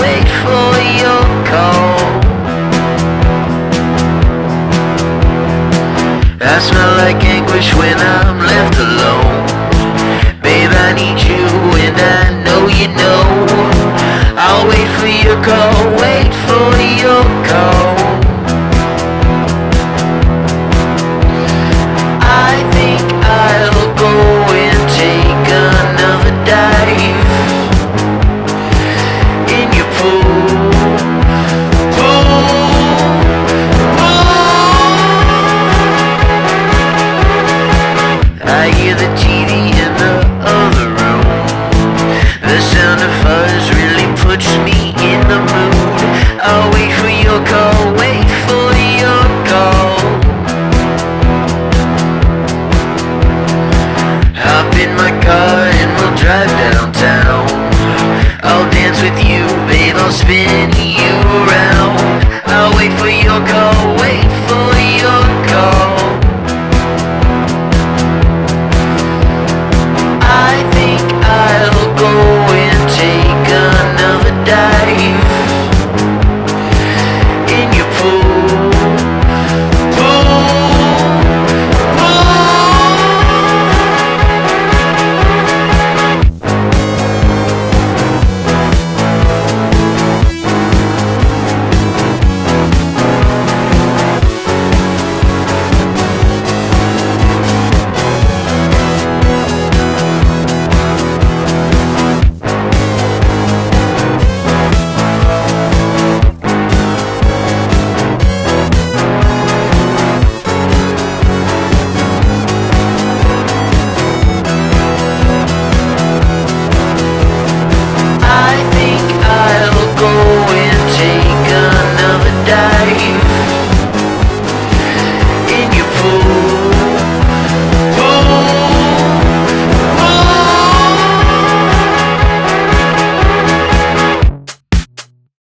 wait for your call. I smell like anguish when I'm left alone. Spin